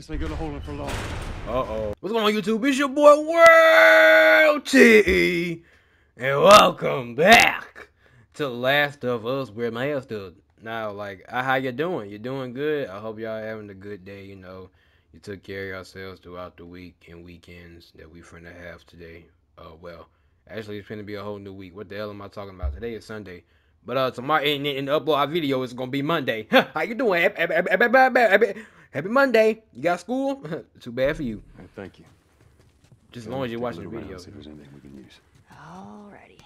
This ain't gonna hold him for long. Uh-oh. What's going on, YouTube? It's your boy, World T, and welcome back to Last of Us, where my hair stood. Now, like, uh, how you doing? You doing good? I hope y'all having a good day, you know. You took care of yourselves throughout the week and weekends that we finna have today. Uh, well, actually, it's gonna be a whole new week. What the hell am I talking about? Today is Sunday. But uh, tomorrow in the upload our video is gonna be Monday. How you doing? Happy, Monday. You got school? Too bad for you. Hey, thank you. Just as long as you're watching the look around, video. See if there's anything we can use. Alrighty.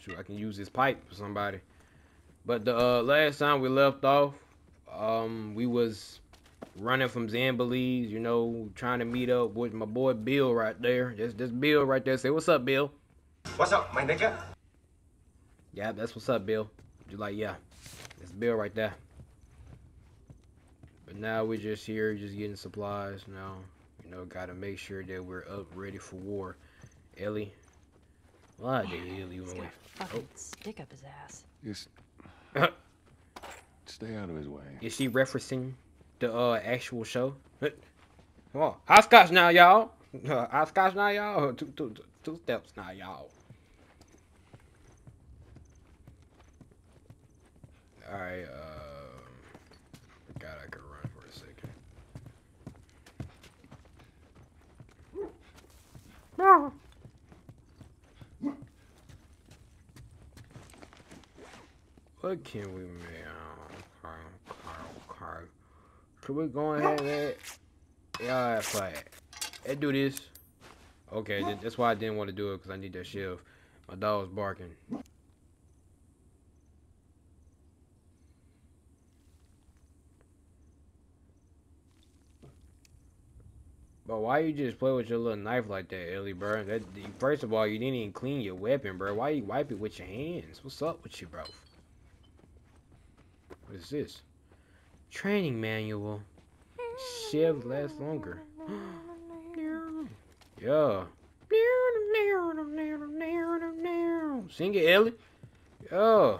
Shoot, I can use this pipe for somebody. But the uh, last time we left off, um, we was running from Zambalese, you know, trying to meet up with my boy Bill right there. Just this Bill right there. Say what's up, Bill. What's up, my nigga? Yeah, that's what's up, Bill. Just like, yeah, that's Bill right there. But now we're just here, just getting supplies now. You know, gotta make sure that we're up, ready for war. Ellie, why the hell you He's went got away? stick up his ass. Just stay out of his way. Is she referencing the uh actual show? Come on, hopscotch now, y'all. Uh, hopscotch now, y'all. Two, two, two, two steps now, y'all. All right. Uh, God, I could run for a second. What can we okay. Can we go ahead and yeah, flat. Let's do this. Okay, that's why I didn't want to do it because I need that shield. My dog was barking. Why you just play with your little knife like that, Ellie, bro? That first of all, you didn't even clean your weapon, bro. Why you wipe it with your hands? What's up with you, bro? What is this? Training manual. Shiv lasts longer. yeah. Sing it, Ellie. Yeah.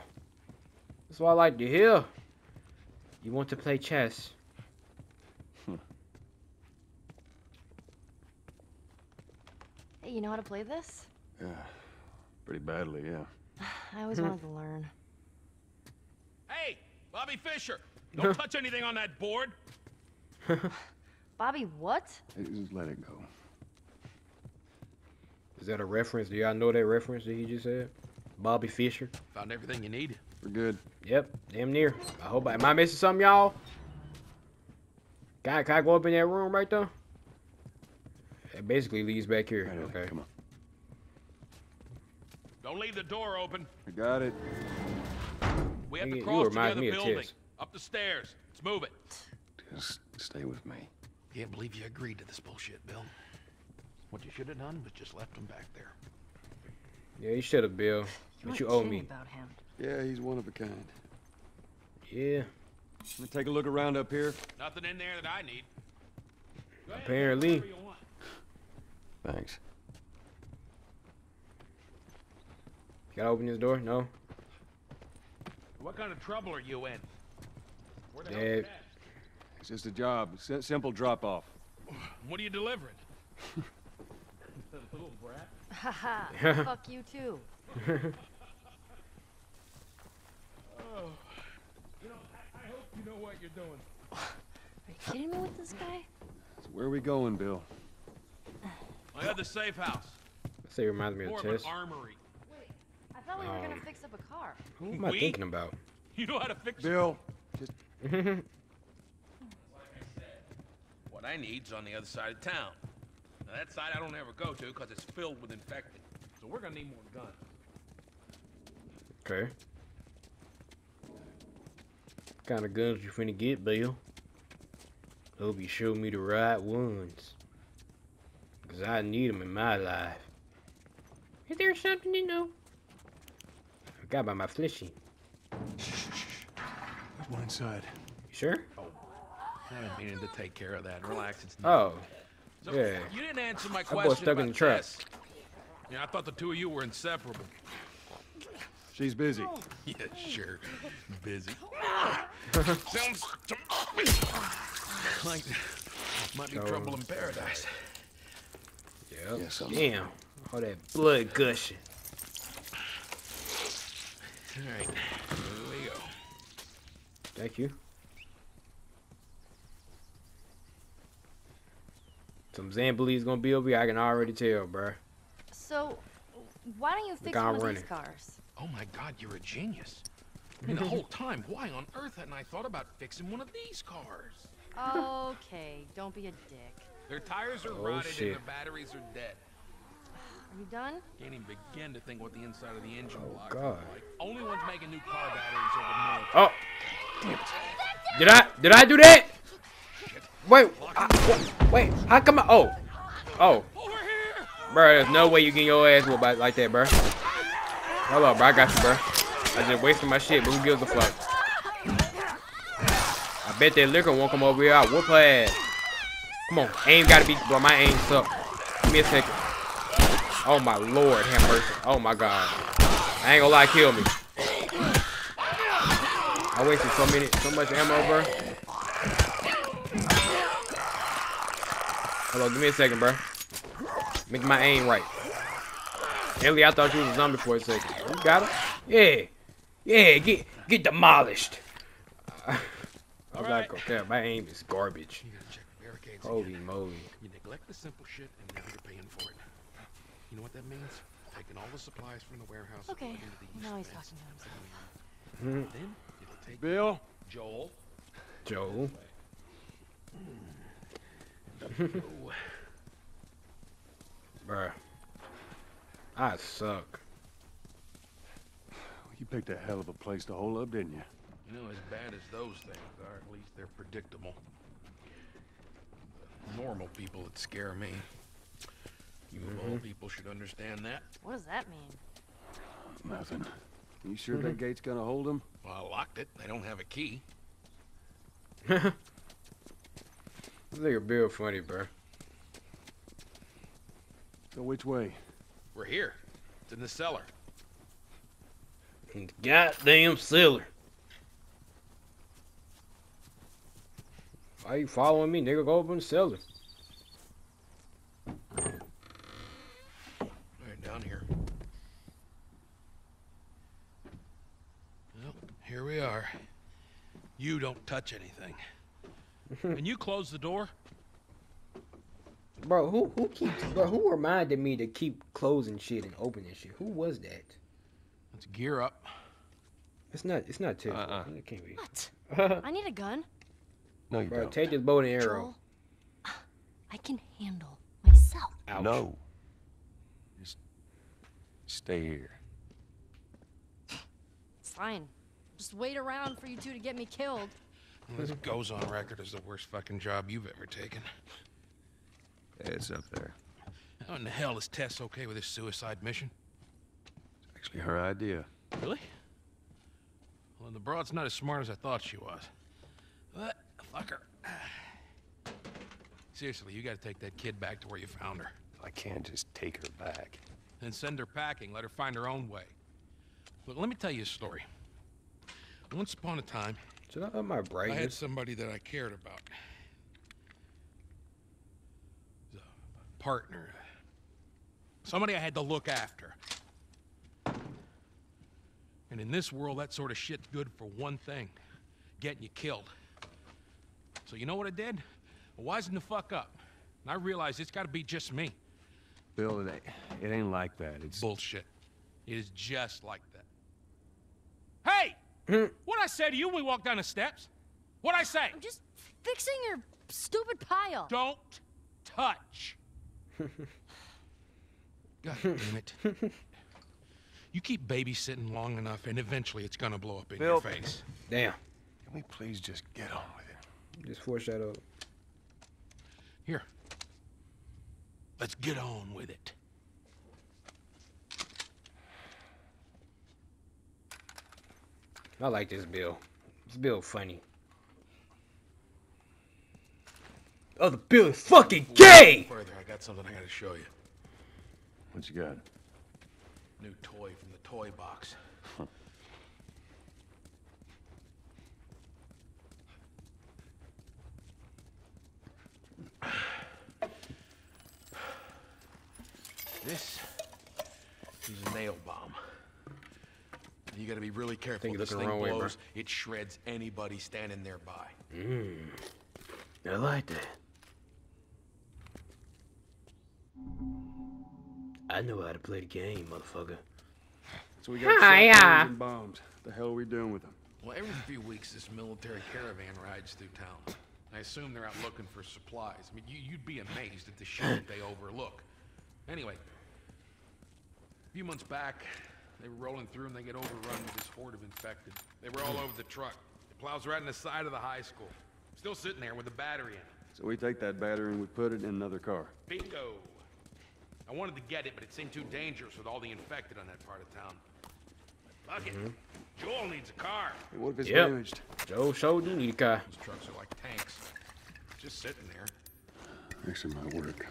That's what I like to hear. You want to play chess? Hey, you know how to play this? Yeah, pretty badly, yeah. I always wanted to learn. Hey, Bobby Fischer, don't touch anything on that board. Bobby, what? Hey, Just let it go. Is that a reference? Do y'all know that reference that he just said? Bobby Fischer? Found everything you need. We're good. Yep, damn near. I hope. I, am I missing something, y'all? Can I, can I go up in that room right there? It basically leads back here. Right, okay. Come on. Don't leave the door open. I got it. We have to cross to the other building. Up the stairs. Let's move it. Just stay with me. Can't believe you agreed to this bullshit, Bill. What you should have done was just left him back there. Yeah, you should have, Bill. You But you owe me. about him. Yeah, he's one of a kind. Yeah, Let me take a look around up here. Nothing in there that I need. Go Apparently. Do whatever you. Thanks. gotta open this door. No. What kind of trouble are you in? Where the Yeah. hell's Tess? It's just a job. Si- simple drop-off. What are you delivering? Haha, fuck you too. Oh. You know, I, I hope you know what you're doing. Are you kidding me with this guy? So where are we going, Bill? I had the safe house. That say reminds me More of of an Tess. armory. I thought we were gonna Um, fix up a car. Who am I We? thinking about? You know how to fix Bill, just What I need's on the other side of town. Now that side I don't ever go to because it's filled with infected. So we're gonna need more guns. Okay. What kind of guns you finna get, Bill? Hope you show me the right ones. Cause I need them in my life. Is there something you know? I forgot about my fleshy. there's one inside. You sure? Oh, I've been meaning to take care of that. Relax, it's not. Oh, So, yeah. You didn't answer my That boy question stuck in the trap. Tess. Yeah, I thought the two of you were inseparable. She's busy. Yeah, sure. Busy. Sounds to me like Might be So- trouble in paradise. Yep. Yeah, some- Damn. All that blood gushing. All right, here we go. Thank you. Some Zamboli's gonna be over here. I can already tell, bruh. So, why don't you fix one of running. these cars? Oh my god, you're a genius. I mean, the whole time, why on earth hadn't I thought about fixing one of these cars? Okay, don't be a dick. Their tires are Oh, rotted shit. and the batteries are dead. Are you done? Can't even begin to think what the inside of the engine oh, block Oh, God. like. Only ones making new car batteries are the military. Oh. Did I did I do that? Wait, ah, I, wha- wait. How come I? Oh, oh, Over here! bro. There's no way you can get your ass whooped by- like that, bro. Hold up, bro. I got you, bro. I just wasted my shit, but who gives a fuck? I bet that liquor won't come over here. I'll whoop her ass. Come on, aim gotta be, bro. My aim suck. Give me a second. Oh my lord, have mercy. Oh my god. I ain't gonna lie, kill me. I wasted so many, so much ammo, bro. Hold on, give me a second, bro. Make my aim right. Ellie, I thought you was a zombie for a second. You got him? Yeah. Yeah, get get demolished. I was like, okay, my aim is garbage. You gotta check the barricades Holy moly. You neglect the simple shit and now you're paying for it. You know what that means? Taking all the supplies from the warehouse Okay, plugging into the east now he's fence. talking to himself. Mhm. Then it'll take Bill? Joel. Joe. Joe. Bruh. I suck. You picked a hell of a place to hole up, didn't you? You know, as bad as those things are, at least they're predictable. The normal people that scare me. You of all mm-hmm. people should understand that. What does that mean? Nothing. You sure that mm-hmm. gate's gonna hold him? Well, I locked it. They don't have a key. This nigga Bill funny, bruh. So which way? We're here. It's in the cellar. In goddamn cellar. Why you following me, nigga? Go open the cellar. Right down here. Well, here we are. You don't touch anything. and you close the door? Bro, who who keeps bro, who reminded me to keep closing shit and opening shit? Who was that? Let's gear up. It's not it's not Tiff. Uh-uh. It can't be. What? I need a gun. No, you bro, don't. take this bow and arrow. Joel, uh, I can handle myself. Ouch. No. Just stay here. It's fine. Just wait around for you two to get me killed. This goes on record as the worst fucking job you've ever taken. It's up there. How in the hell is Tess okay with this suicide mission? It's actually, her idea. Really? Well, the broad's not as smart as I thought she was. But, fuck her. Seriously, you gotta take that kid back to where you found her. I can't just take her back. Then send her packing, let her find her own way. But let me tell you a story. Once upon a time, Should I up my I had somebody that I cared about. A partner. Somebody I had to look after. And in this world, that sort of shit's good for one thing. Getting you killed. So you know what I did? I wisened the fuck up. And I realized it's gotta be just me. Bill, it ain't, it ain't like that. It's Bullshit. It is just like that. Hey! Hmm. What'd I say to you when we walked down the steps? What'd I say? I'm just fixing your stupid pile. Don't touch. God damn it. You keep babysitting long enough, and eventually it's gonna blow up in your face. Damn. Can we please just get on with it? Just foreshadow. Here. Let's get on with it. I like this Bill. This Bill funny. Oh, the Bill is fucking gay! Further, I got something I gotta show you. What you got? New toy from the toy box. This is a nail bomb. You gotta be really careful. Think this thing the wrong way, blows, it shreds anybody standing nearby. Mmm. I like that. I know how to play the game, motherfucker. So we got ah, Hiya. cell phones and bombs. The hell are we doing with them? Well, every few weeks, this military caravan rides through town. I assume they're out looking for supplies. I mean, you, you'd be amazed at the shit that they overlook. Anyway, a few months back, they were rolling through and they get overrun with this horde of infected. They were all hmm. over the truck. It plows right in the side of the high school. Still sitting there with a battery in it. So we take that battery and we put it in another car. Bingo! I wanted to get it, but it seemed too dangerous with all the infected on that part of town. Fuck it. Mm-hmm. Joel needs a car. Hey, what if it's Yep. damaged? Joe showed you need a car. Those trucks are like tanks. Just sitting there. Actually, might work.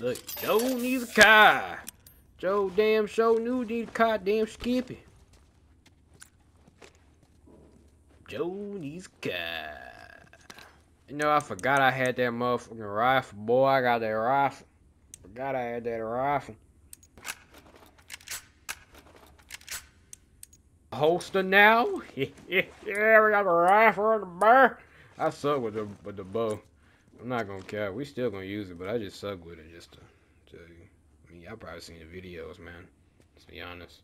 Look, Joe needs a car. Joe damn show knew need a car, damn Skippy. Joe needs a car. You know, I forgot I had that motherfucking rifle. Boy, I got that rifle. Forgot I had that rifle. Holster now? yeah, we got the rifle and the bear. I suck with the with the bow. I'm not gonna care. We still gonna use it, but I just suck with it just to tell you. I mean, y'all probably seen the videos, man. Let's be honest.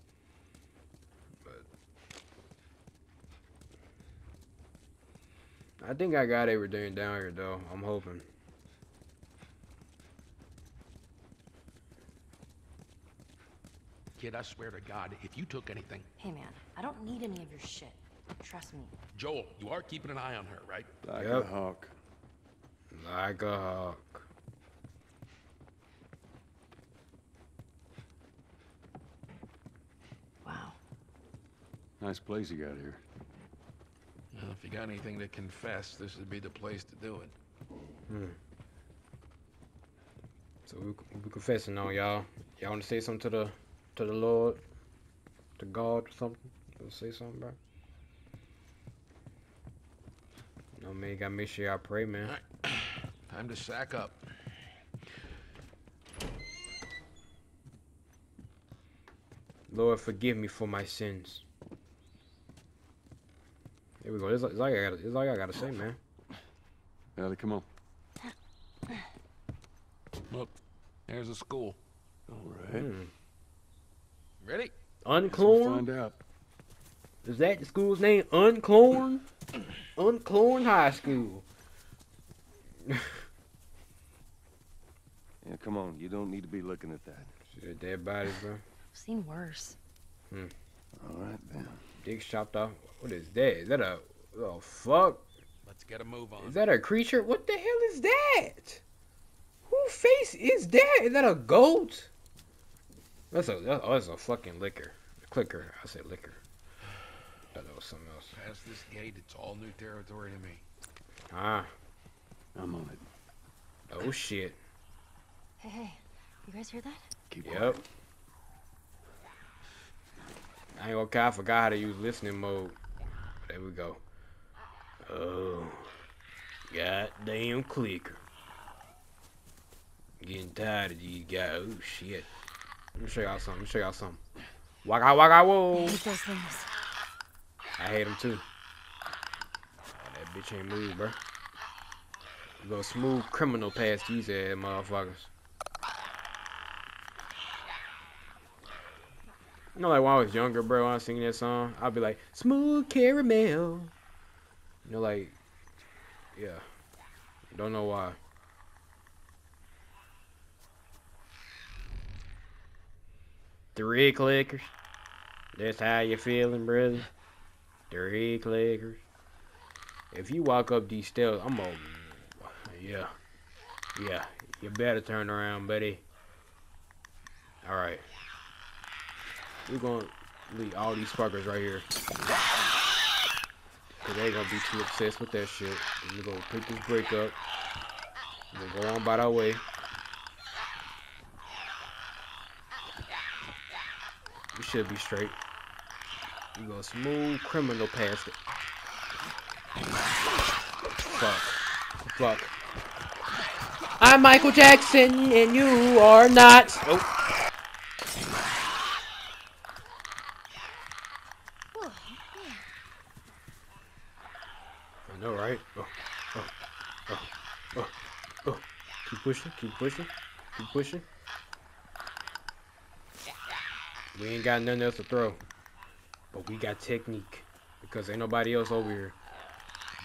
But I think I got everything down here, though. I'm hoping. Kid, I swear to God, if you took anything. Hey, man, I don't need any of your shit. Trust me. Joel, you are keeping an eye on her, right? Like Yep. a hawk. Like a hawk. Wow. Nice place you got here. Well, if you got anything to confess, this would be the place to do it. Hmm. So we we confessing on y'all. Y'all want to say something to the to the Lord, to God, or something? Wanna Say something, bro. No man, gotta make sure y'all pray, man. Time to sack up. Lord, forgive me for my sins. Here we go. It's like, it's like I gotta, it's like I gotta say, man. Ellie, come on. Look, there's a school. All right. Hmm. Ready? We'll Unclorn? find out. Is that the school's name? Unclorn? Unclorn High School. Yeah, come on. You don't need to be looking at that. Shit, dead bodies, bro. I've seen worse. Hmm. All right, then. Dick chopped off. What is that? Is that a oh fuck? Let's get a move on. Is that a creature? What the hell is that? Who face is that? Is that a goat? That's a that's, oh, that's a fucking liquor. Clicker. I said liquor. I Thought that was something else. Past this gate, it's all new territory to me. Ah. I'm on it. Oh shit. Hey, hey, you guys hear that? Keep Yep. quiet. I ain't gonna. I forgot how to use listening mode. There we go. Oh. Goddamn clicker. Getting tired of these guys. Oh shit. Let me show y'all something. Let me show y'all something. Waka waka I whoa. hate those things. I hate them too. That bitch ain't move, bro. You go smooth criminal past these ass motherfuckers. Know, like when I was younger, bro, I was singing that song, I'd be like, smooth caramel. You know, like, yeah. Don't know why. Three clickers. That's how you feeling, brother? Three clickers. If you walk up these stairs, I'm gonna. Yeah. Yeah. You better turn around, buddy. Alright. We're gonna leave all these fuckers right here. Cause they gonna be too obsessed with that shit. We're gonna pick this break up. We're gonna go on by our way. We should be straight. We go smooth criminal past it. Fuck. Fuck. I'm Michael Jackson and you are not. Oh. I know, right? Oh, oh, oh, oh, oh. Keep pushing, keep pushing, keep pushing. We ain't got nothing else to throw. But we got technique. Because ain't nobody else over here.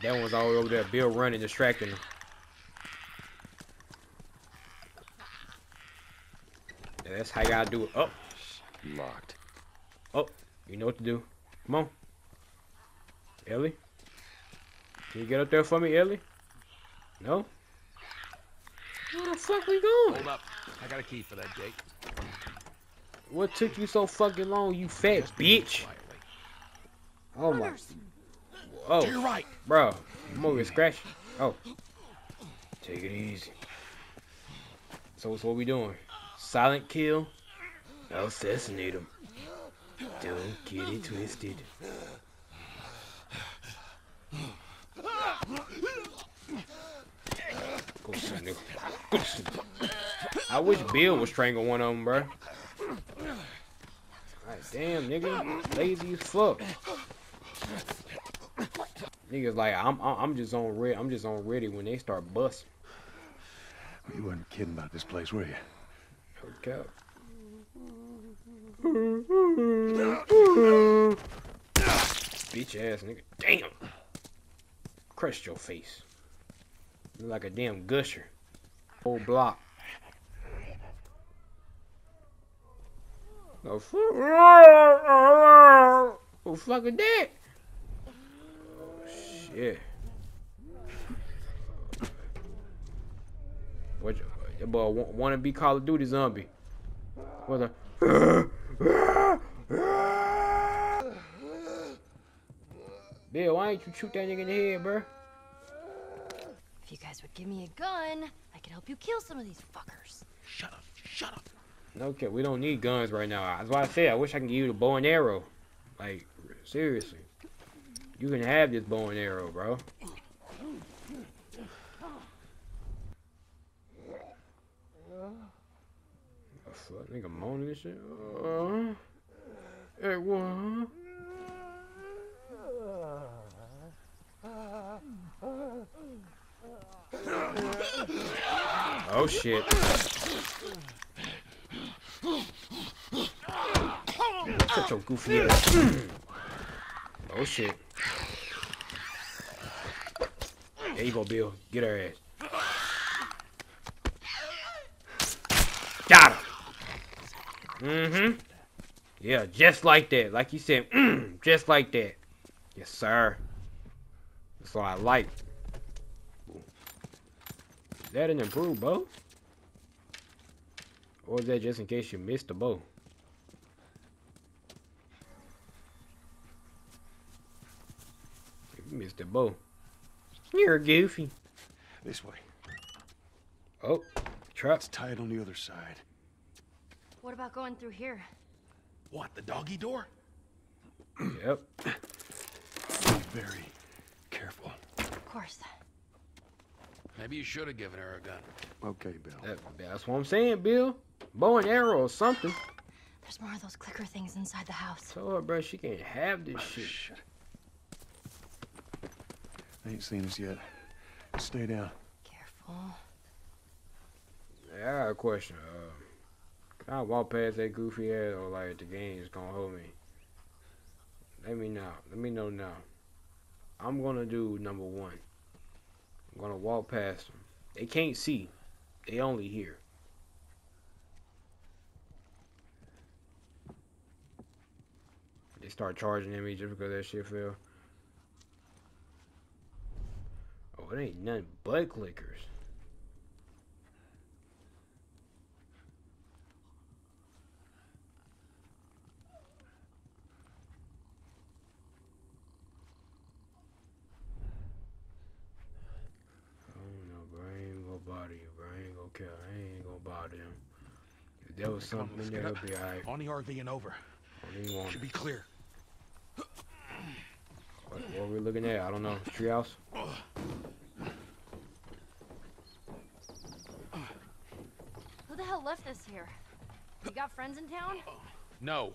That one's all over there. Bill running, distracting him. Yeah, that's how you gotta do it. Oh, Locked. oh, you know what to do. Come on. Ellie? Can you get up there for me, Ellie? No? Where the fuck we going? Hold up. I got a key for that gate. What took you so fucking long, you fat bitch? Quietly. Oh my. Oh. To Oh, your right. bro. I'm over here scratching. Oh. Take it easy. So, so what we doing? Silent kill? I'll assassinate him. Don't get it twisted. Go to nigga. Go to. I wish Bill was strangling one of them, bro. Damn, nigga. Lazy as fuck. Niggas like I'm I'm just on ready I'm just on ready when they start busting. You weren't kidding about this place, were you? Okay. Bitch ass nigga. Damn. Crushed your face. You like a damn gusher. Whole block. Oh fuck. Oh fuck is that? Oh shit. What you, boy want to be Call of Duty zombie? What the? Bill, why ain't you shoot that nigga in the head, bruh? If you guys would give me a gun, I could help you kill some of these fuckers. Shut up. Shut up. No, okay, we don't need guns right now. That's why I said I wish I can give you the bow and arrow. Like, seriously. You can have this bow and arrow, bro. Fuck, nigga moaning and shit. Uh, hey, what? Oh shit. Shut your goofy oh shit. There you go, Bill. Get her ass. Got her. Mm-hmm. Yeah, just like that. Like you said, mm, just like that. Yes, sir. That's all I like. Is that an improved bow? Or is that just in case you missed the bow? You missed the bow. You're goofy. This way. Oh, trap. It's tied on the other side. What about going through here? What, the doggy door? Yep. Be very careful. Of course. Maybe you should have given her a gun. Okay, Bill. That, that's what I'm saying, Bill. Bow and arrow or something. There's more of those clicker things inside the house. Tell her, bro, she can't have this Oh, shit. shit. They ain't seen us yet. Stay down. Careful. Yeah, I got a question. Uh, can I walk past that goofy ass or like the game is gonna hold me? Let me know. Let me know now. I'm gonna do number one. I'm gonna walk past them. They can't see. They only hear. They start charging at me just because that shit fell. Oh, it ain't nothing but clickers. Oh no, bro, I ain't gonna bother you, bro. I ain't gonna. I ain't gonna bother him. If there was on, something in there, up. it'll be alright. On the RV and over. I don't want Should be clear. what, what we looking at? I don't know. Treehouse? Who the hell left this here? You got friends in town? No.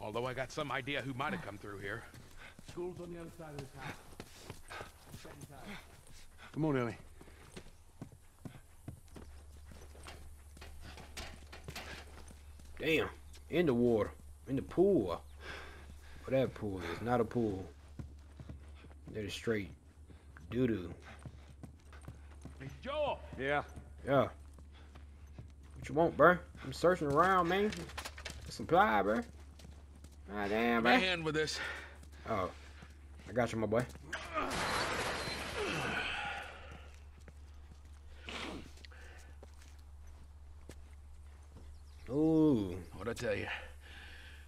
Although I got some idea who might have come through here. School's on the other side of the town. Come on, Ellie. Damn. In the water. In the pool. What that pool is. Not a pool. That is straight. Doo doo. Hey, Joel! Yeah. Yeah. What you want, bruh? I'm searching around, man. Supply, bruh. Ah, damn, My hand with this. Oh. I got you, my boy. Ooh. What'd I tell you?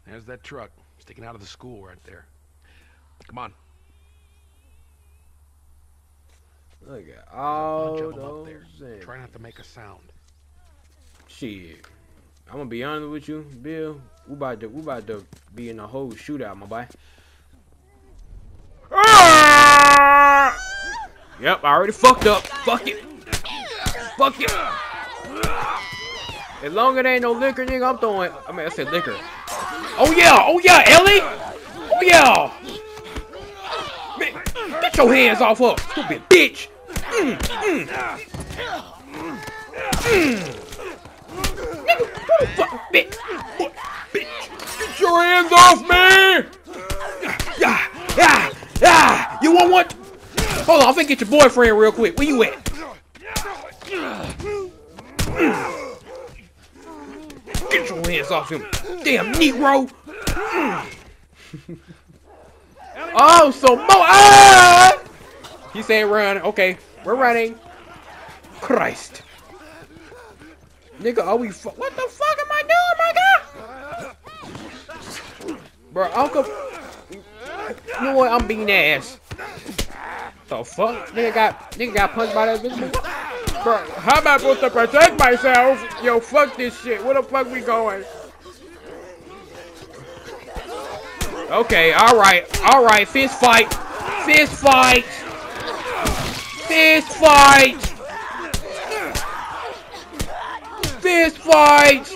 There's that truck sticking out of the school right there. Come on, Look at all punch of up there. things. Try not to make a sound. Shit. I'm gonna be honest with you, Bill. We about to we about to be in a whole shootout, my boy. Ah! Yep, I already fucked up. Fuck it. Fuck it. As long as there ain't no liquor, nigga, I'm throwing. I mean, I said liquor. Oh yeah, oh yeah, Ellie. Oh yeah. Man, get your hands off her, stupid bitch. Mm, mm. Mm. Bitch? Bitch? Get your hands off me! Yeah, yeah, yeah. You want what? Hold on, I'm gonna get your boyfriend real quick. Where you at? Get your hands off him, damn Negro! oh, so mo. Ah! He said run. Okay, we're running. Christ. Nigga, are we What the fuck am I doing, my guy? Bro, Uncle. You know what? I'm beating ass. The fuck? Nigga got nigga got punched by that bitch. Bro, how am I supposed to protect myself? Yo, fuck this shit. Where the fuck we going? Okay, alright, alright, fist fight. Fist fight. Fist fight. Fist fight.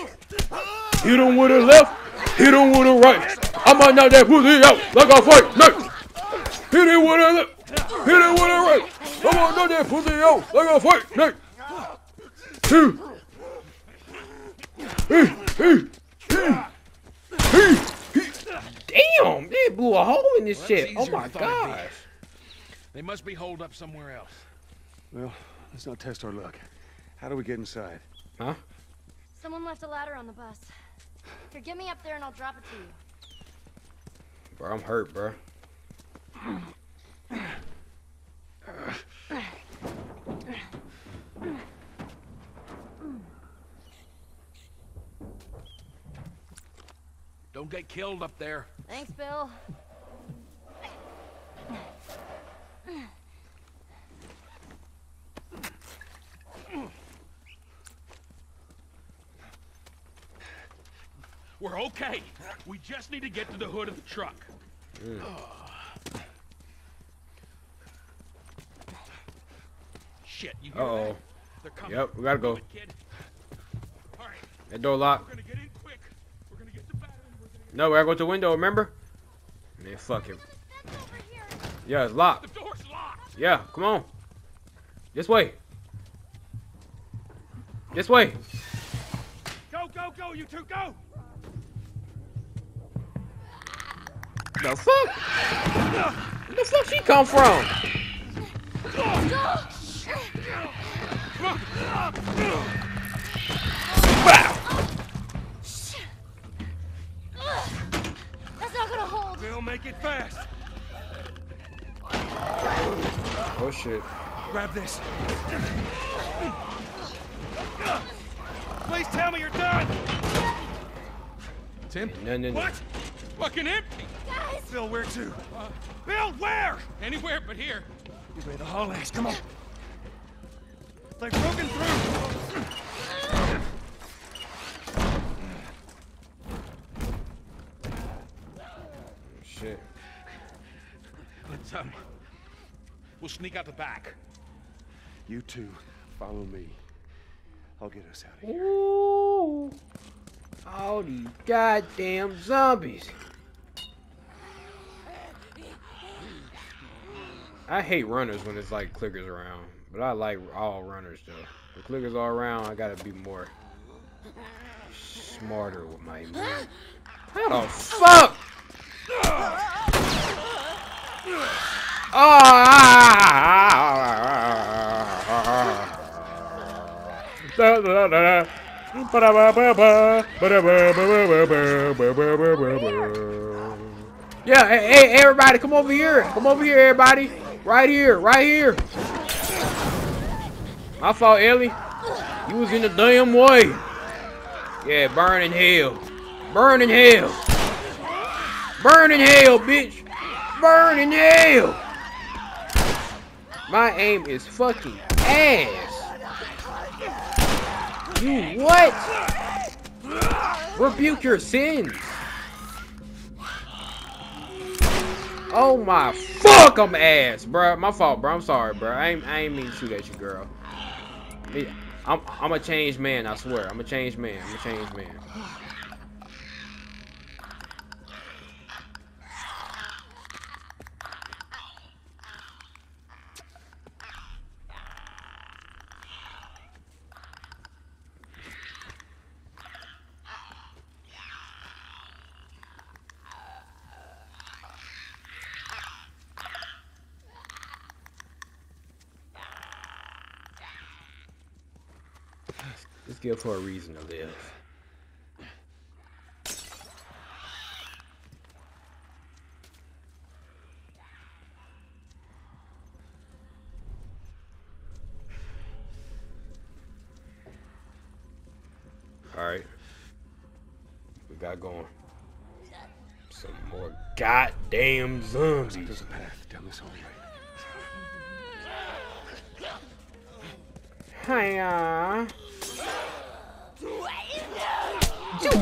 Hit him with a left, hit him with a right. I might knock that pussy out like a fight next. Hit him with a left, hit it with a right. I might knock that pussy out like a fight next. Two. Hey, hey, hey, hey, hey. Damn, they blew a hole in this Well, shit. Oh my easier than thought it'd be. gosh. They must be holed up somewhere else. Well, let's not test our luck. How do we get inside? Huh? Someone left a ladder on the bus. Here, get me up there and I'll drop it to you. Bro, I'm hurt, bro. Don't get killed up there. Thanks, Bill. We're okay. We just need to get to the hood of the truck. Shit, you hear Uh-oh. that? Yep, we gotta go. Move kid. That door locked. gonna get in quick. We're gonna get to battle. We're gonna get... No, we gotta go to the window, remember? Man, fuck him. That's over here. Yeah, it's locked. The door's locked. Yeah, come on. This way. This way. Go, go, go, you two, go! The fuck? Where the fuck she come from? Wow. Oh shit. Grab this. Please tell me you're done. Tim? No, no, no. What? Fucking empty. Guys! Bill, where to? Uh, Bill, where? Anywhere but here. You made the whole ass. Come on. They've broken through. Shit. Let's, um... We'll sneak out the back. You two, follow me. I'll get us out of here. Ooh. All these goddamn zombies. I hate runners when it's like clickers around, but I like all runners though. If clickers are around, I gotta be more smarter with my move. How the fuck? Yeah, hey, hey, everybody, come over here. Come over here, everybody. Right here, right here. My fault, Ellie. You was in the damn way. Yeah, burn in hell. Burn in hell. Burn in hell, bitch. Burn in hell. My aim is fucking ass. You what? Rebuke your sins. Oh my fuck, I'm ass, bro. My fault, bro. I'm sorry, bro. I ain't, I ain't mean to shoot at you, girl. I'm, I'm a changed man. I swear. I'm a changed man. I'm a changed man. Let's give her a reason to live. Alright. We got going. Some more goddamn zombies. There's a path down this hallway. Hiya. Uh,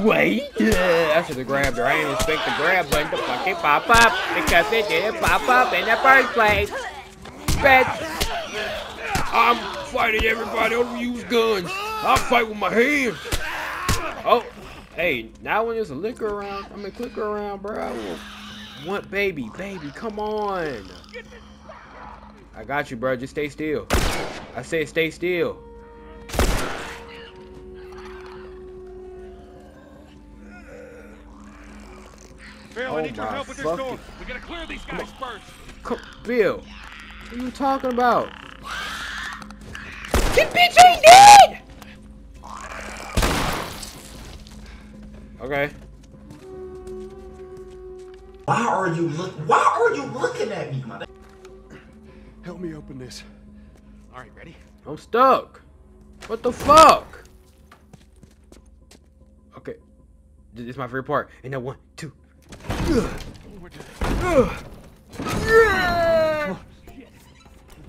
Wait. Yeah, I should have grabbed her. I didn't expect the grab button to fucking pop up because it didn't pop up in the first place. But I'm fighting everybody. I don't use guns. I fight with my hands. Oh, hey, now when there's a liquor around, I mean clicker around, bro. Want baby, baby, come on. I got you, bro. Just stay still. I said stay still. Need your help with this fucking- door. We gotta clear these guys first. Come, Bill, what are you talking about? This bitch ain't dead! Okay. Why are you look? Why are you looking at me, man? Help me open this. All right, ready? I'm stuck. What the fuck? Okay. This is my favorite part. And now one, two.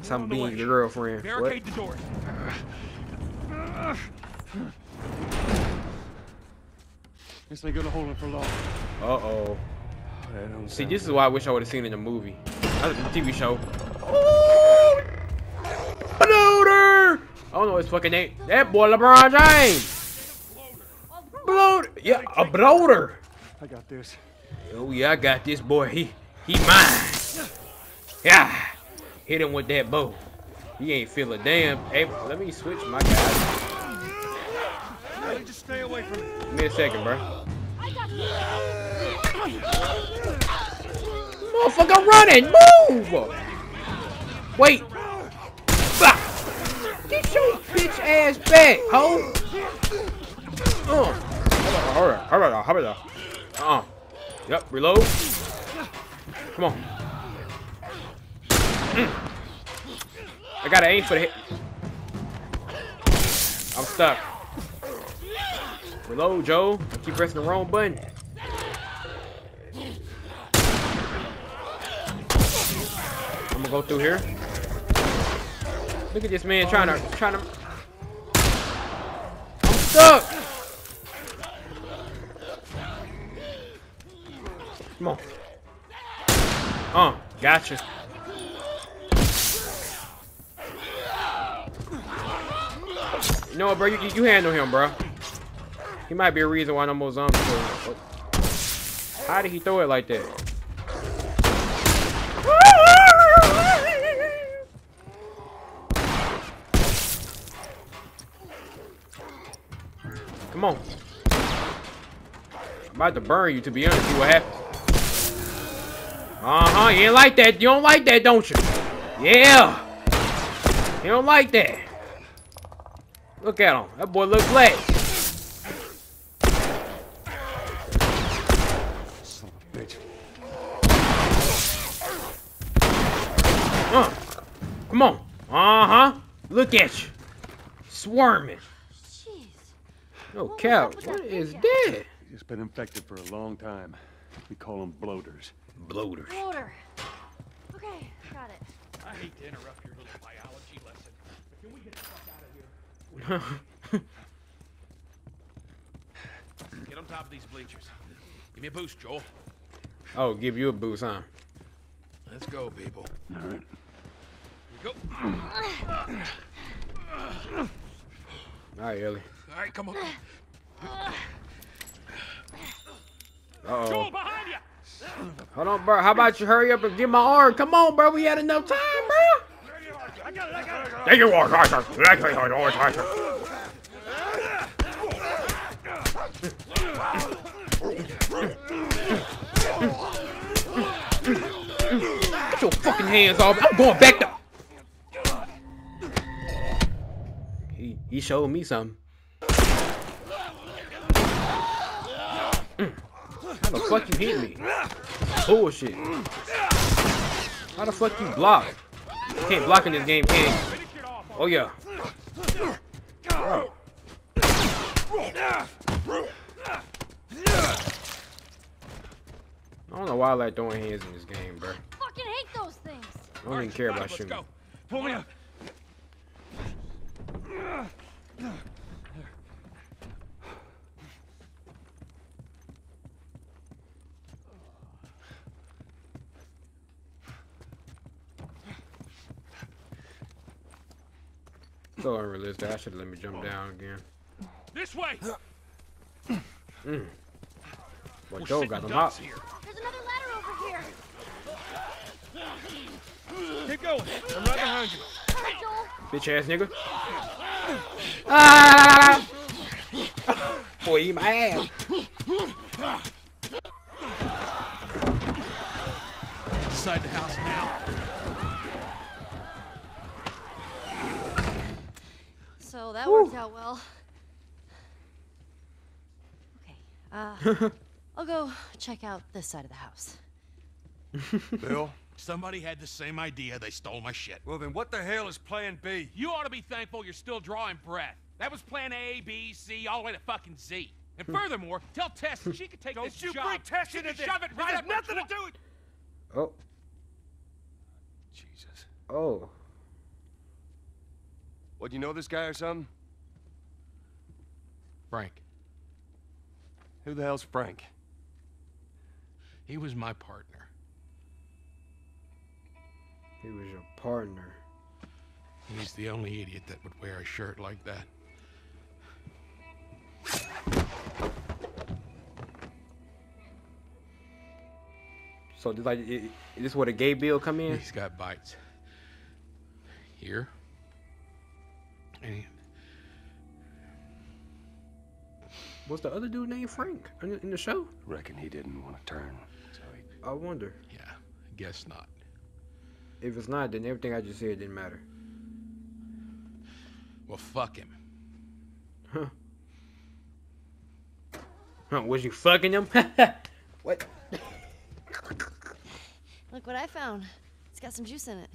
Stop being your girlfriend. What? Barricade the door. This ain't gonna hold him for long. Uh-oh. See, this is good. what I wish I would have seen in the movie. Uh, the TV show. Oh! Bloater! I don't know his fucking name. That boy LeBron James. Bloater. Yeah, a bloater. I got this. Oh yeah, I got this boy. He he mine. Yeah. Hit him with that bow. He ain't feel a damn. Hey, let me switch my guy. Just stay away from me. Give me a second, bro. Motherfucker running! Move! Wait! Get your bitch ass back, ho! Uh. Alright, alright, alright. Uh. Yep, reload. Come on. Mm. I gotta aim for the hit. I'm stuck. Reload, Joe. I keep pressing the wrong button. I'm gonna go through here. Look at this man trying to trying to. I'm stuck. Come on. Uh, gotcha. You know what, bro? You, you handle him, bro. He might be a reason why no more zombies. How did he throw it like that? Come on. I'm about to burn you, to be honest. See what happens. Uh-huh. You ain't like that. You don't like that, don't you? Yeah. You don't like that. Look at him. That boy looks black. Son of a bitch. Uh, come on. Uh-huh. Look at you. Swarming. Jeez. No What was cow. up with What that is big that? He's been infected for a long time. We call them bloaters. Bloaters. Floater. Okay, got it. I hate to interrupt your little biology lesson, but can we get the fuck out of here? Get on top of these bleachers. Give me a boost, Joel. oh, give you a boost, huh? Let's go, people. All right. Here we go. All right, Ellie. All right, come on. Uh. Uh-oh. Joel, behind you! Hold on, bro. How about you hurry up and get my arm? Come on, bro. We had enough time, bro. I got it, I got! There you are, Arthur. Get your fucking hands off. I'm going back to. He, he showed me something. Mm. How the fuck you hit me? Bullshit. How the fuck you block? You can't block in this game, can you? Oh yeah. Bro. I don't know why I like throwing hands in this game, bro. Fucking hate those things. I don't even care about Let's shooting. go. Pull me up! So unrealistic. I should let me jump down again. This way! But We're Joe got them ducks out. here. There's another ladder over here. Keep going. I'm right behind you. Hurry, Joel. Bitch ass nigga. Ah! Boy, eat my ass. Inside the house now. So that worked out well. Okay. Uh, I'll go check out this side of the house. Bill? Somebody had the same idea. They stole my shit. Well, then what the hell is plan B? You ought to be thankful you're still drawing breath. That was plan A, B, C, all the way to fucking Z. And furthermore, tell Tess that she could take Don't this you job. bring Tess she into this. shove it This right has up nothing to do with... Oh, Jesus. oh. What, you know this guy or something? Frank. Who the hell's Frank? He was my partner. He was your partner. He's the only idiot that would wear a shirt like that. So this like, i- i- is this where the gay bill come in? He's got bites. Here. And he, What's the other dude named Frank in the, show? Reckon he didn't want to turn. So he... I wonder. yeah, guess not. If it's not, then everything I just said didn't matter. Well, fuck him. Huh. Huh, was you fucking him? what? Look what I found. It's got some juice in it.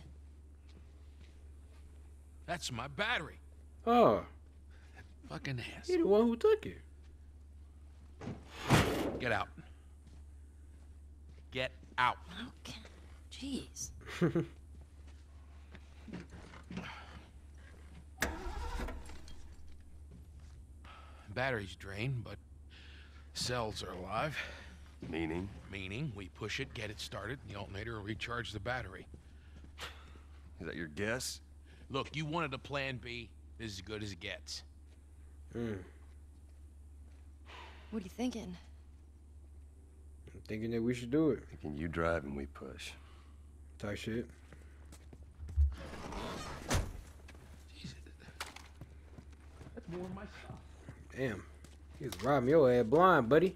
That's my battery. Oh, Fucking ass. he the one who took it. Get out. Get out. Okay. Jeez. Battery's drained, but cells are alive. Meaning? Meaning, we push it, get it started, and the alternator will recharge the battery. Is that your guess? Look, you wanted a plan B. This is as good as it gets. Mm. What are you thinking? I'm thinking that we should do it. Thinking you drive and we push. Type shit. That's more of my stuff. Damn. He was robbing your ass blind, buddy.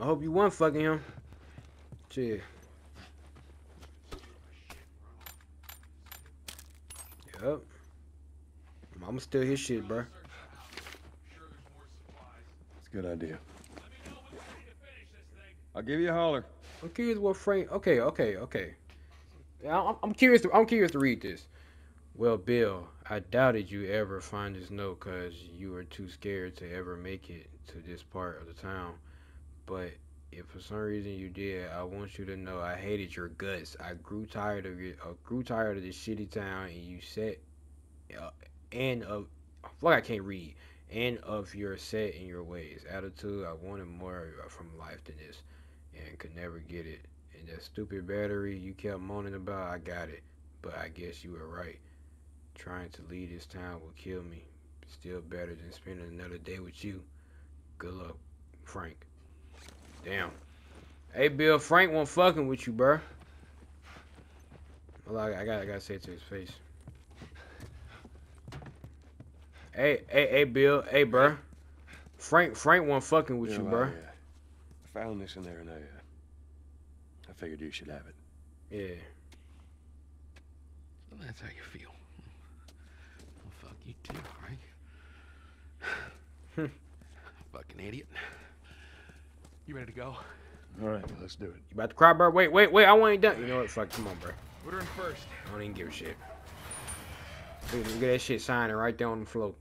I hope you won fucking him. Shit. Yup. I'ma steal his shit, bro. It's a good idea. I'll give you a holler. I'm curious what Frank. Okay, okay, okay. Yeah, I'm, I'm curious. To, I'm curious to read this. Well, Bill, I doubted you ever find this note because you were too scared to ever make it to this part of the town. But if for some reason you did, I want you to know I hated your guts. I grew tired of it. I grew tired of this shitty town, and you set, uh, and of, like I can't read, and of your set in your ways, attitude. I wanted more uh, from life than this and could never get it. And that stupid battery you kept moaning about, I got it. But I guess you were right. Trying to leave this town will kill me. Still better than spending another day with you. Good luck, Frank. Damn. Hey, Bill, Frank won't fucking with you, bruh. Well, I, I got, I gotta say it to his face. Hey, hey, hey, Bill, hey, bruh. Frank, Frank won't fucking with you, know, bruh. I, uh, found this in there and I, uh, I figured you should have it. Yeah. So that's how you feel. Well, fuck you too, Frank. Fucking idiot. You ready to go? All right, let's do it. You about to cry, bro? Wait, wait, wait. I want ain't done. You know what? Fuck. Come on, bro. Put her in first. I don't even give a shit. Look, look at that shit signing right there on the floor.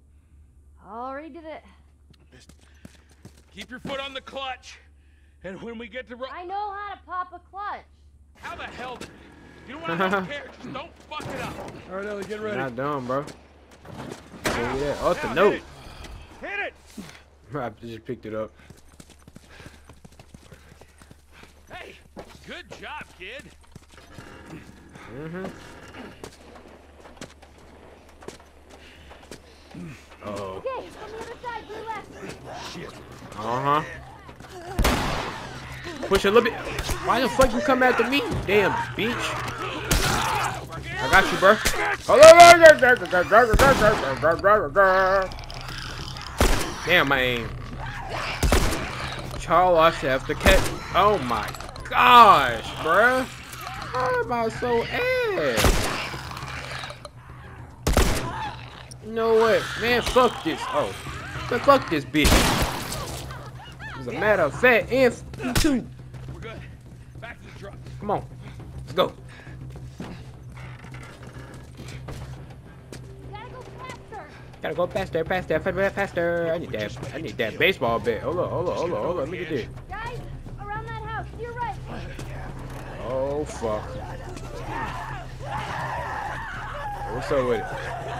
Already did it. Keep your foot on the clutch. And when we get to ro- I know how to pop a clutch. How the hell? You know what? I don't care. Just don't fuck it up. All right, Ellie, get You're ready. Not done, bro. Look at that. Oh, it's a note. hit it. Hit it. I just picked it up. Hey, good job, kid. Mm-hmm. Oh. Okay, from the other side, to the left. Uh huh. Push a little bit. Why the fuck you come after me? Damn, bitch. I got you, bro. Damn, my aim. Charles have to catch. Oh my gosh, bruh. How am I so ass? Know what? Man, fuck this. Oh. Man, fuck this bitch. As a matter of fact, and too. We're good. Back to the truck. Come on. Let's go. Gotta go faster. Gotta go faster, faster, faster. I need that. I need that baseball bat. Hold on, hold on, hold on, hold on. Look at this. Guys, around that house, to your right. Oh fuck. What's up with it?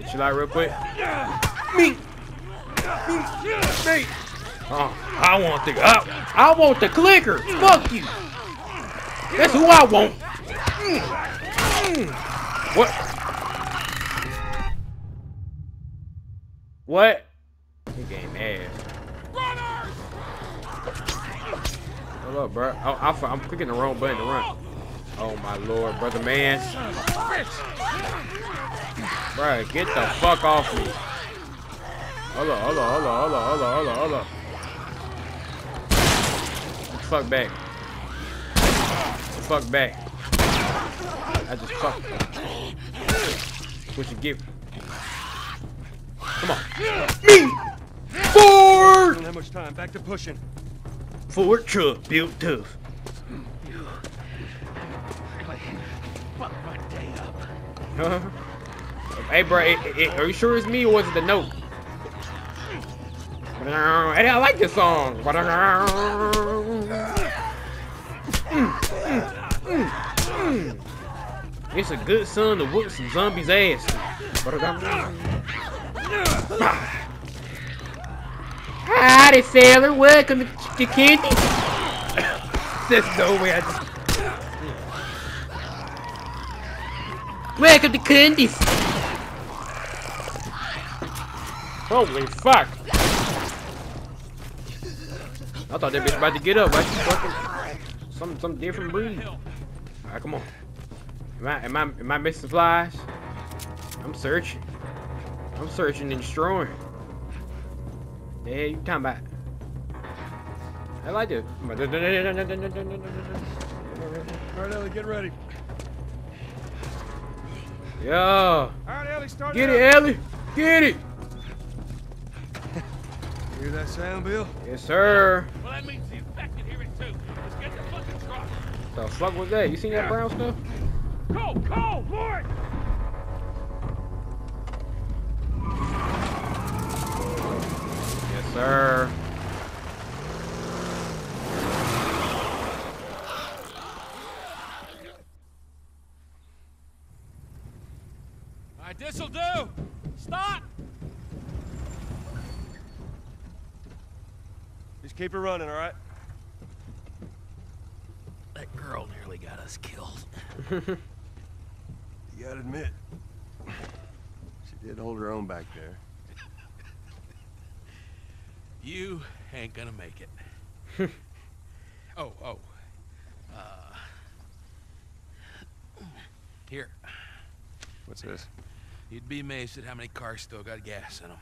Hey, chill out real quick. Me. Me. Me! Oh, I want the. I, I want the clicker. Fuck you. That's who I want. Mm. Mm. What? What? He game ass. Hold up, bro. Oh, I'm, I'm clicking the wrong button to run. Oh my lord, brother man. Bro, get the fuck off me. Hold on, hold on, hold on, hold on, hold on, hold on, hold on. Fuck back. Fuck back. I just fuck. What you give? Come on. Me! Forward! Don't have much time. Back to pushing. Ford truck built tough. You Fuck my day up. Huh? Hey, bro, it, it, are you sure it's me or was it the note? Hey, I like this song. It's a good son to whoop some zombies' ass. Howdy, sailor. Welcome to, to Candy. There's no way I just... Welcome to Candies. Holy fuck! I thought that bitch about to get up. Like fucking some some different breed. Alright, come on. Am I am I am I missing flies? I'm searching. I'm searching and destroying. Hell you talking about? I like it. Alright, Ellie, get ready. Yo, Alright, Ellie, start get it, Ellie. Get it. Hear that sound, Bill? Yes, sir. Well, that means the infected hear it too. Let's get the fucking truck. The fuck was that? You seen that brown stuff? Go, go, Lord! Yes, sir. All right, this'll do. Stop. Just keep it running, alright? That girl nearly got us killed. You gotta admit, she did hold her own back there. You ain't gonna make it. oh, oh. Uh, here, What's this? you'd be amazed at how many cars still got gas in them.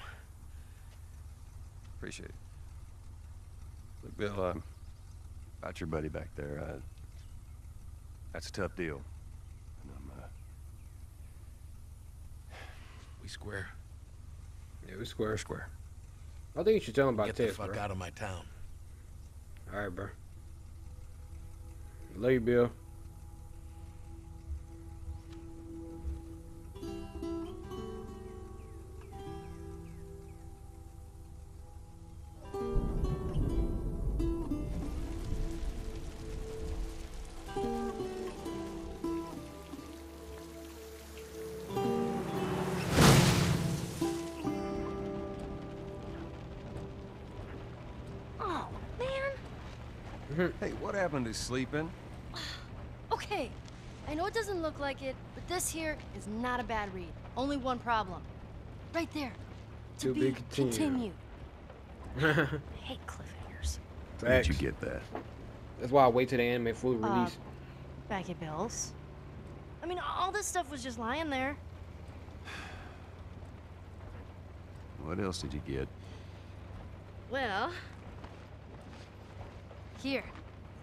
Appreciate it. Look, Bill, um, about your buddy back there, uh, that's a tough deal. And I'm, uh, We square. Yeah, we square square. I think you should tell him about Get the this, fuck bro. out of my town. All right, bro. Love you, Bill. Hey, what happened to sleeping? Okay. I know it doesn't look like it, but this here is not a bad read. Only one problem. Right there. To, To be, be continued. continued. I hate cliffhangers. Did you get that? That's why I wait till the anime fully Uh, release. Back at Bill's. I mean, all this stuff was just lying there. What else did you get? Well, here.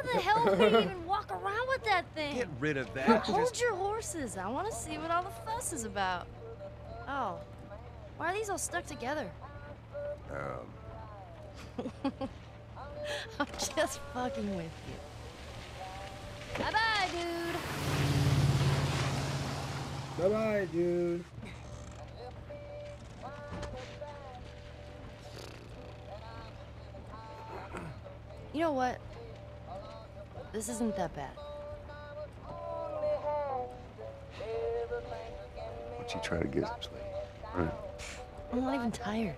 How how the hell can you even walk around with that thing? Get rid of Now, that. hold Just... your horses. I want to see what all the fuss is about. Oh, why are these all stuck together? Um, I'm just fucking with you. Bye bye, dude. Bye bye, dude. You know what? This isn't that bad. don't you try to get some sleep? Right. I'm not even tired.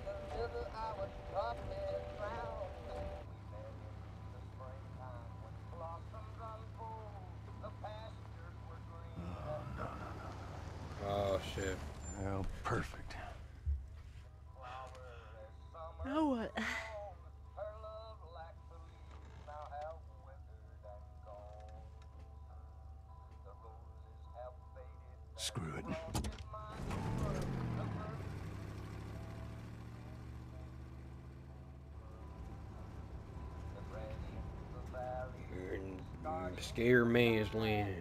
Scare man's land.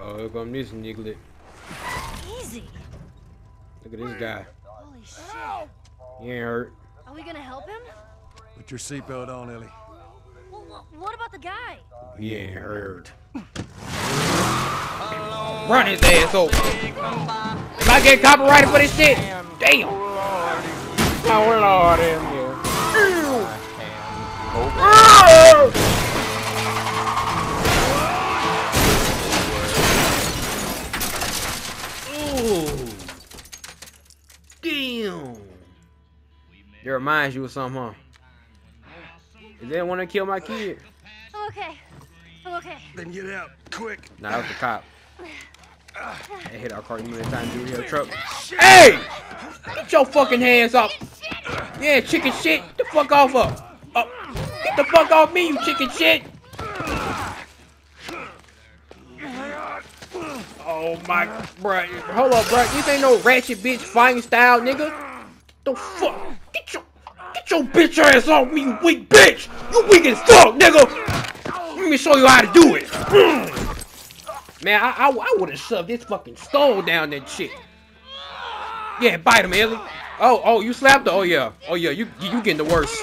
Oh, here come this nigga. Easy. Look at this guy. Holy shit. He ain't hurt. Are we gonna help him? Put your seatbelt on, Ellie. Well, what about the guy? He ain't hurt. Run his ass over. Am I getting copyrighted for this shit? Damn. Oh lord, in here. Ooh. Damn. It reminds you of something, huh? Is that one that killed my kid? I'm okay. I'm okay. Then get out, quick. Nah, that was the cop. They hit our car you many times dude hit a truck. Hey! Get your fucking hands up! Yeah, chicken shit! Get the fuck off of! Uh, get the fuck off me, you chicken shit! Oh my, bruh. Hold up, bruh. This ain't no ratchet bitch fighting style, nigga. The fuck? Get your, get your bitch ass off me, you weak bitch! You weak as fuck, nigga! Let me show you how to do it. Man, I, I, I would have shoved this fucking stone down that shit. Yeah, bite him, Ellie. Oh, oh, you slapped her? Oh, yeah. Oh, yeah, you you getting the worst.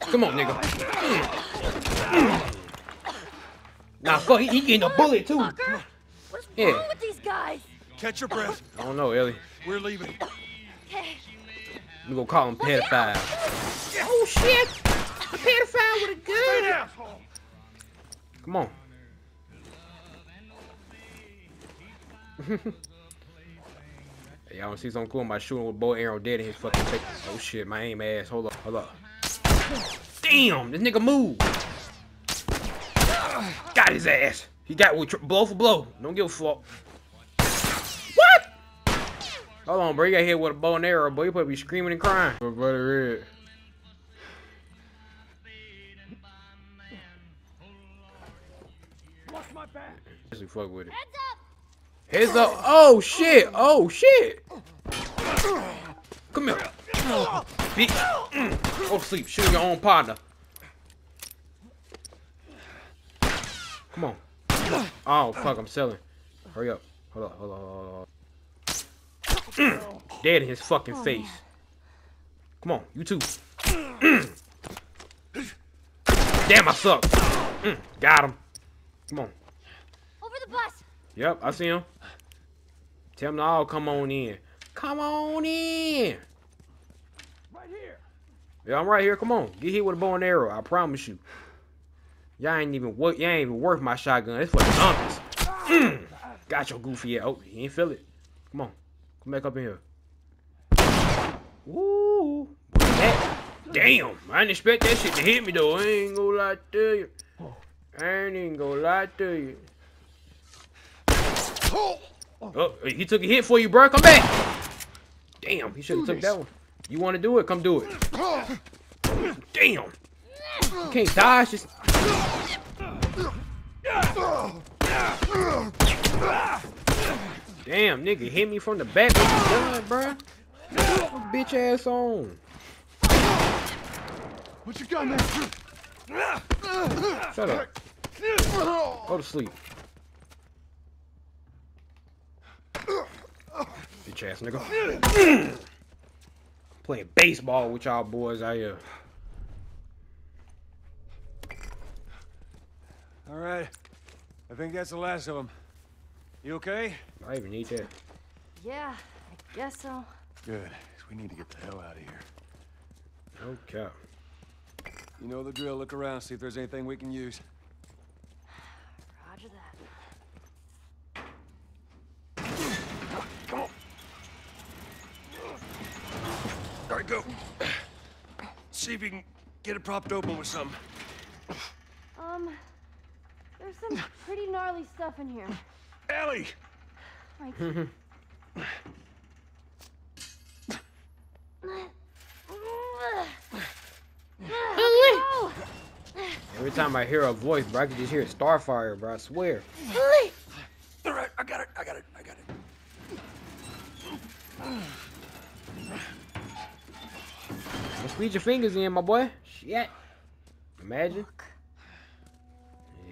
Come on, nigga. Nah, fuck, he, he getting a bullet, too. Fucker! What's Yeah. wrong with these guys? Catch your breath. I don't know, Ellie. We're leaving. Okay. We gonna call him pedophile. Oh, shit. A pedophile with a gun. Come on. Hey, Y'all wanna see something cool? My shooting with bow and arrow dead in his fucking face. Oh shit, my aim ass. Hold up, hold up. Damn, this nigga moved. Got his ass. He got with blow for blow. Don't give a fuck. What? Hold on, bro. You got hit with a bow and arrow, boy. You probably be screaming and crying. My brother red. Watch my back. Actually, fuck with it. Heads up! Heads up. Oh shit. Oh shit. Come here. Bitch. Mm. Go to sleep. Shoot your own partner. Come on. Oh fuck, I'm selling. Hurry up. Hold up, hold up, hold up. Hold up. Mm. Dead in his fucking face. Come on, you too. Mm. Damn, I suck. Mm. Got him. Come on. Over the bus! Yep, I see him. Tell him to all come on in. Come on in. Right here. Yeah, I'm right here. Come on. Get hit with a bow and arrow. I promise you. Y'all ain't even worth. Y'all ain't even worth my shotgun. It's for the zombies. Mm. Got your goofy ass. Oh, he ain't feel it. Come on. Come back up in here. Ooh. Damn. I didn't expect that shit to hit me though. I ain't gonna lie to you. I ain't even gonna lie to you. Oh, he took a hit for you, bro. Come back. Damn, he should have took that one. You want to do it? Come do it. Damn. You can't dodge. Just... Damn, nigga, hit me from the back with the gun, bro. Bitch ass on. What you got, man? Shut up. Go to sleep. Bitch ass nigga. Playing baseball with y'all boys out here. All right. I think that's the last of them. You okay? I even need that. Yeah, I guess so. Good. we need to get the hell out of here. Okay. You know the drill. Look around, see if there's anything we can use. Roger that. Come on. All right, go. See if you can get it propped open with something. Um, there's some pretty gnarly stuff in here. Ellie! Like. Every time I hear a voice, bro, I can just hear Starfire, bro. I swear. Ellie! All right, I got it. I got it. I got it. Don't squeeze your fingers in, my boy. Shit. Imagine. Yeah,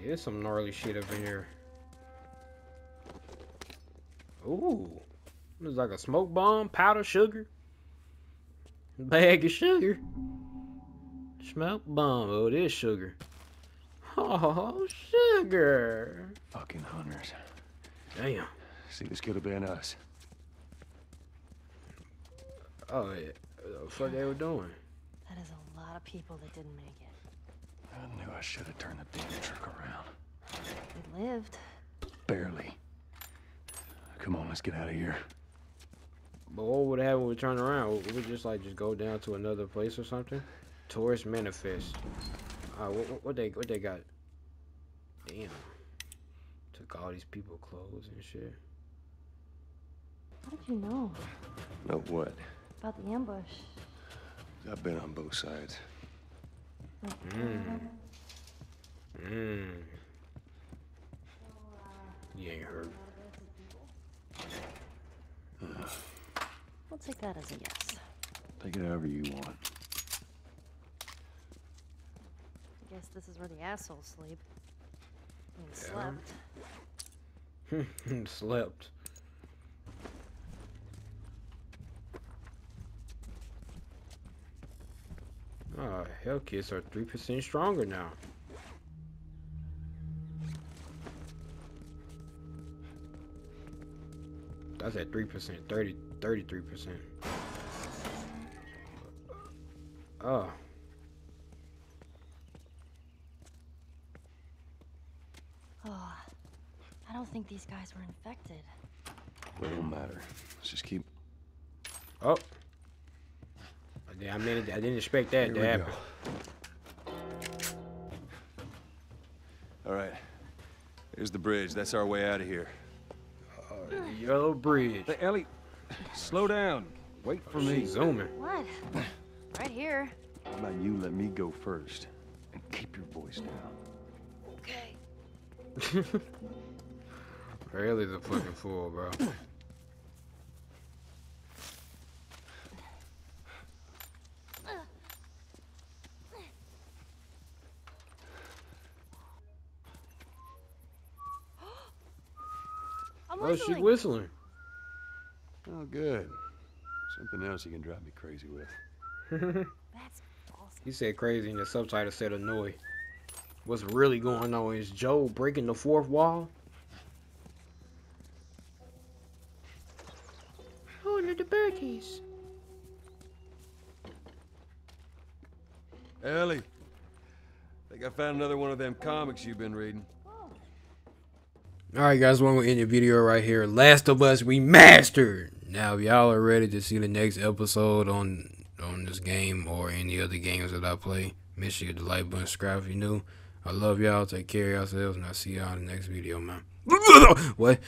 there's some gnarly shit up in here. Ooh. Looks like a smoke bomb, powder sugar. Bag of sugar. Smoke bomb. Oh, it is sugar. Oh, sugar. Fucking hunters. Damn. See, this could have been us. Oh, yeah. What the fuck they were doing? That is a lot of people that didn't make it. I knew I should have turned the damn truck around. We lived. Barely. Come on, let's get out of here. But what would happen when we turn around? Would we just like just go down to another place or something? Tourist manifest. Uh, what, what, what they what they got? Damn. Took all these people clothes and shit. How did you know No, what? about the ambush? I've been on both sides. Mmm. Mmm. You ain't hurt. We'll take that as a yes. Take it however you want. I guess this is where the assholes sleep. And Yeah. slept. Slept. Oh, hell kids are 3% stronger now. That's at 3%, 30, 33%. Oh. Oh, I don't think these guys were infected. Well, it don't matter. Let's just keep. Oh. I mean, I didn't expect that Here to happen. go. All right. Here's the bridge. That's our way out of here. Oh, the yellow bridge. Hey, Ellie, slow down. Wait for me. She's zooming. What? right here. How about you let me go first and keep your voice down? Okay. Really the fucking fool, bro. I'm Oh, she's whistling. whistling. Oh, good. Something else you can drive me crazy with. That's awesome. He said crazy and the subtitle said annoy. What's really going on is Joe breaking the fourth wall? Oh, they're the birdies. Ellie, think I found another one of them comics you've been reading. Alright guys, one to end the video right here. Last of Us Remastered. Now if y'all are ready to see the next episode on on this game or any other games that I play, make sure you hit the like button, subscribe if you're new. I love y'all, take care of yourselves, and I'll see y'all in the next video, man. what?